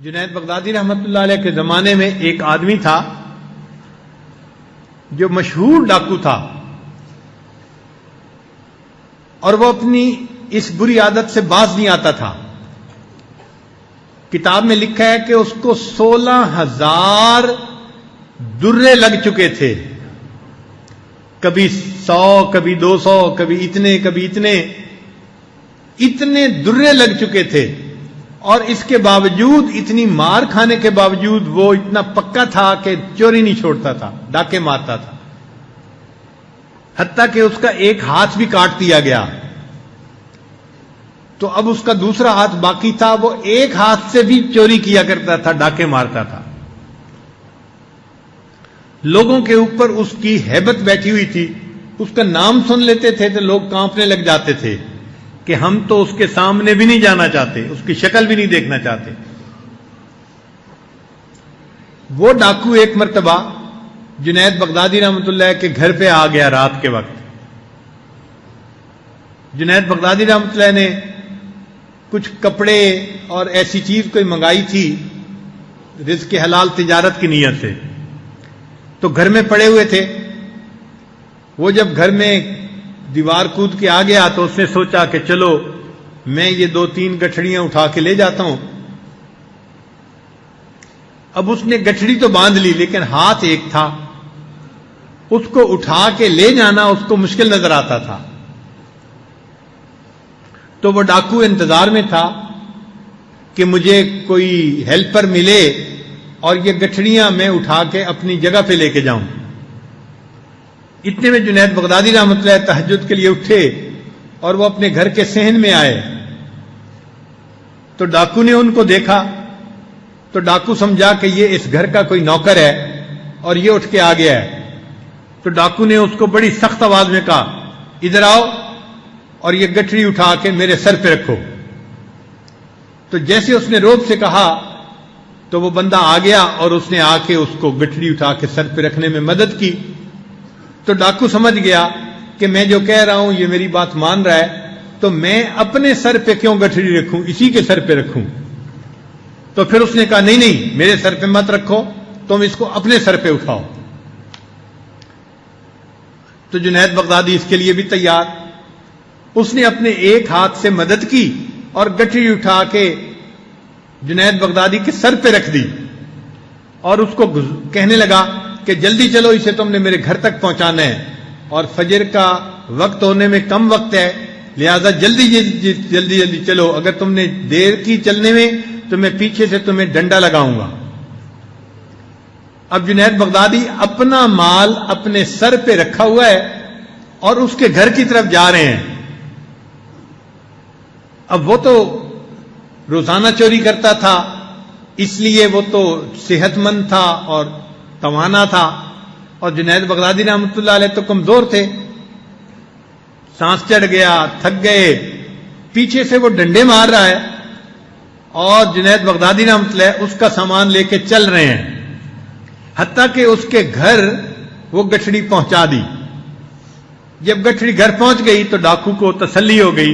Junaid Baghdadi रहमत के जमाने में एक आदमी था, जो मशहूर डाकू था। और वो अपनी इस बुरी आदत से बाज नहीं आता था। किताब में लिखा है कि उसको सोलह हज़ार दुर्रे लग चुके थे। कभी सौ, कभी दो सौ, कभी इतने कभी इतने। इतने दुर्रे लग चुके थे। और इसके बावजूद, इतनी मार खाने के बावजूद वो इतना पक्का था कि चोरी नहीं छोड़ता था, डाके मारता था। हत्या कि उसका एक हाथ भी काट दिया गया। तो अब उसका दूसरा हाथ बाकी था, वो एक हाथ से भी चोरी किया करता था, डाके मारता था। लोगों के ऊपर उसकी हैबत बैठी हुई थी, उसका नाम सुन लेते थे तो लोग कांपने लग जाते थे। कि हम तो उसके सामने भी नहीं जाना चाहते, उसकी शक्ल भी नहीं देखना चाहते। वो डाकू एक मरतबा, जुनैद बगदादी रहमतुल्लाह के घर पे आ गया रात के वक्त। जुनैद बगदादी रहमतुल्लाह ने कुछ कपड़े और ऐसी चीज़ कोई मंगाई थी रिज के हलाल तिजारत की नीयत से। तो घर में पड़े हुए थे। वो जब घर में दीवार कूद के आ गया तो उसने सोचा कि चलो, मैं ये दो तीन गठड़ियाँ उठा के ले जाता हूँ। अब उसने गठड़ी तो बाँध ली, लेकिन हाथ एक था। उसको उठा के ले जाना, उसको मुश्किल नज़र आता था। तो वो डाकू इंतज़ार में था कि मुझे कोई हेल्पर मिले और ये गठड़ियाँ मैं उठा के अपनी जगह पे लेके जाऊँ। इतने में जुनेद बगदादी रहमत तहजद के लिए उठे और वो अपने घर के सहन में आए। तो डाकू ने उनको देखा। तो डाकू समझा कि ये इस घर का कोई नौकर है और ये उठ के आ गया है। तो डाकू ने उसको बड़ी सख्त आवाज़ में कहा, इधर आओ और ये गठरी उठा के मेरे सर पे रखो। तो जैसे उसने रोब से कहा तो वो बंदा आ गया और उसने आके उसको गठरी उठा के सर पे रखने में मदद की। तो डाकू समझ गया कि मैं जो कह रहा हूँ, ये मेरी बात मान रहा है तो मैं अपने सर पे क्यों गठरी रखूँ? इसी के सर पे रखूँ। तो फिर उसने कहा, नहीं नहीं, मेरे सर पे मत रखो, तुम इसको अपने सर पे उठाओ। तो जुनैद बगदादी इसके लिए भी तैयार। उसने अपने एक हाथ से मदद की और गठरी उठा के जुनैद बगदादी के सर पे रख दी और उसको कहने लगा कि जल्दी चलो, इसे तुमने मेरे घर तक पहुंचाना है। और फजर का वक्त होने में कम वक्त है, लिहाजा जल्दी जल्दी जल्दी जल्दी चलो। अगर तुमने देर की चलने में तो मैं पीछे से तुम्हें डंडा लगाऊँगा। अब जुनेद बगदादी अपना माल अपने सर पे रखा हुआ है और उसके घर की तरफ़ जा रहे हैं। अब वो तो रोज़ाना चोरी करता था, इसलिए वो तो सेहतमंद था और तवाना था और जुनेद बगदादी रहमतुल्लाह तो कमज़ोर थे। सांस चढ़ गया, थक गए। पीछे से वो डंडे मार रहा है और जुनेद बगदादी रहमतुल्लाह उसका सामान लेके चल रहे हैं। हत्या कि उसके घर वो गठड़ी पहुँचा दी। जब गठड़ी घर पहुँच गई तो डाकू को तसल्ली हो गई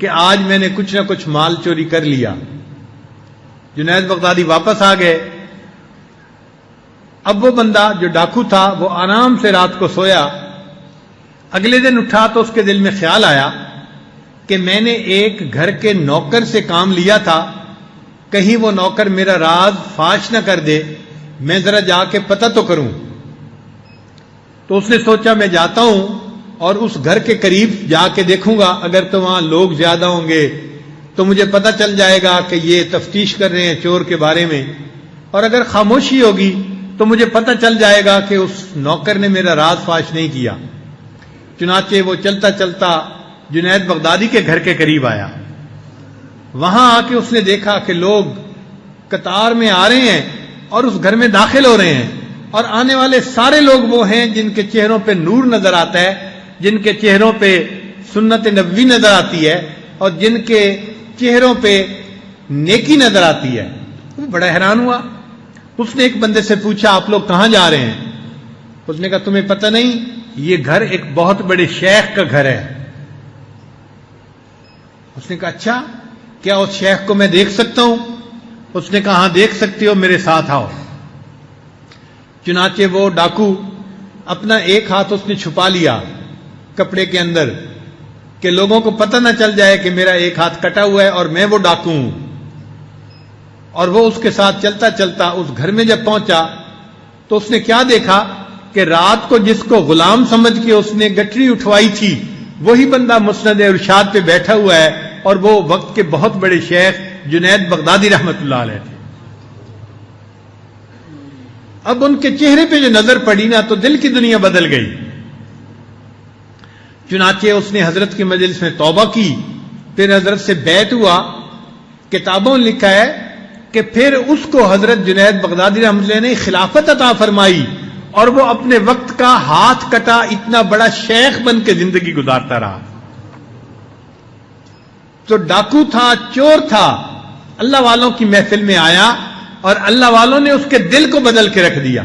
कि आज मैंने कुछ ना कुछ माल चोरी कर लिया। जुनेद बगदादी वापस आ गए। अब वो बंदा जो डाकू था, वो आराम से रात को सोया। अगले दिन उठा तो उसके दिल में ख्याल आया कि मैंने एक घर के नौकर से काम लिया था। कहीं वो नौकर मेरा राज फाश न कर दे, मैं जरा जाके पता तो करूँ। तो उसने सोचा, मैं जाता हूँ और उस घर के करीब जाके देखूँगा। अगर तो वहाँ लोग ज़्यादा होंगे तो मुझे पता चल जाएगा कि ये तफ्तीश कर रहे हैं चोर के बारे में। और अगर खामोशी होगी तो मुझे पता चल जाएगा कि उस नौकर ने मेरा राज फाश नहीं किया। चुनाचे वो चलता चलता जुनैद बगदादी के घर के करीब आया। वहाँ आके उसने देखा कि लोग कतार में आ रहे हैं और उस घर में दाखिल हो रहे हैं और आने वाले सारे लोग वो हैं जिनके चेहरों पे नूर नज़र आता है, जिनके चेहरों पे सुन्नत नबी नज़र आती है और जिनके चेहरों पे नेकी नज़र आती है। वो बड़ा हैरान हुआ। उसने एक बंदे से पूछा, आप लोग कहाँ जा रहे हैं? उसने कहा, तुम्हें पता नहीं, ये घर एक बहुत बड़े शेख का घर है। उसने कहा अच्छा क्या उस शेख को मैं देख सकता हूँ? उसने कहा हाँ देख सकते हो, मेरे साथ आओ। चुनाचे वो डाकू अपना एक हाथ उसने छुपा लिया कपड़े के अंदर, कि लोगों को पता ना चल जाए कि मेरा एक हाथ कटा हुआ है और मैं वो डाकू हूँ। और वो उसके साथ चलता चलता उस घर में जब पहुँचा तो उसने क्या देखा कि रात को जिसको गुलाम समझ के उसने गठरी उठवाई थी, वही बंदा मुस्ंद इरशाद पे बैठा हुआ है और वो वक्त के बहुत बड़े शेख जुनैद बगदादी रहमत थे। अब उनके चेहरे पे जो नज़र पड़ी ना तो दिल की दुनिया बदल गई। चुनाचे उसने हज़रत की मजलिस में तौबा की, फिर हज़रत से बैत हुआ, किताबों लिखा है कि फिर उसको हज़रत जुनेद बगदादी रहमत ने खिलाफत अता फरमाई और वो अपने वक्त का हाथ कटा, इतना बड़ा शेख बन के ज़िंदगी गुजारता रहा। तो डाकू था, चोर था, अल्लाह वालों की महफिल में आया और अल्लाह वालों ने उसके दिल को बदल के रख दिया।